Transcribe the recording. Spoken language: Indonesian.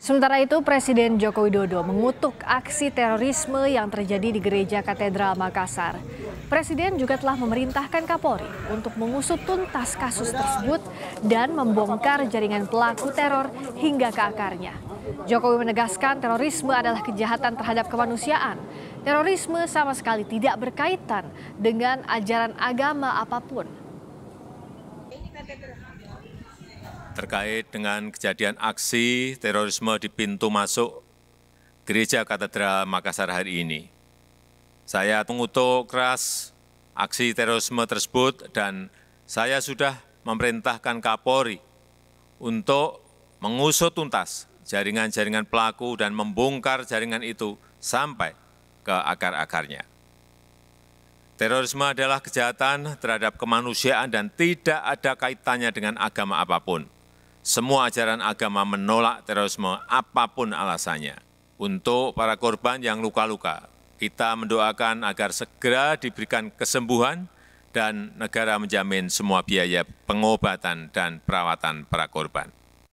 Sementara itu, Presiden Joko Widodo mengutuk aksi terorisme yang terjadi di Gereja Katedral Makassar. Presiden juga telah memerintahkan Kapolri untuk mengusut tuntas kasus tersebut dan membongkar jaringan pelaku teror hingga ke akarnya. Jokowi menegaskan terorisme adalah kejahatan terhadap kemanusiaan. Terorisme sama sekali tidak berkaitan dengan ajaran agama apa pun. Terkait dengan kejadian aksi terorisme di pintu masuk Gereja Katedral Makassar hari ini. Saya mengutuk keras aksi terorisme tersebut dan saya sudah memerintahkan Kapolri untuk mengusut tuntas jaringan-jaringan pelaku dan membongkar jaringan itu sampai ke akar-akarnya. Terorisme adalah kejahatan terhadap kemanusiaan dan tidak ada kaitannya dengan agama apa pun. Semua ajaran agama menolak terorisme apa pun alasannya. Untuk para korban yang luka-luka, kita mendoakan agar segera diberikan kesembuhan dan negara menjamin semua biaya pengobatan dan perawatan para korban.